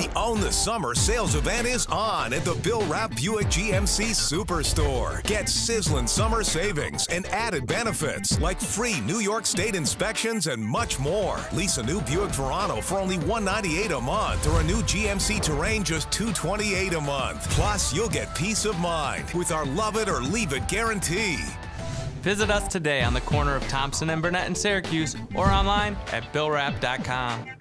The Own the Summer sales event is on at the Bill Rapp Buick GMC Superstore. Get sizzling summer savings and added benefits like free New York State inspections and much more. Lease a new Buick Verano for only $198 a month or a new GMC Terrain just $228 a month. Plus, you'll get peace of mind with our love it or leave it guarantee. Visit us today on the corner of Thompson and Burnet in Syracuse or online at billrapp.com.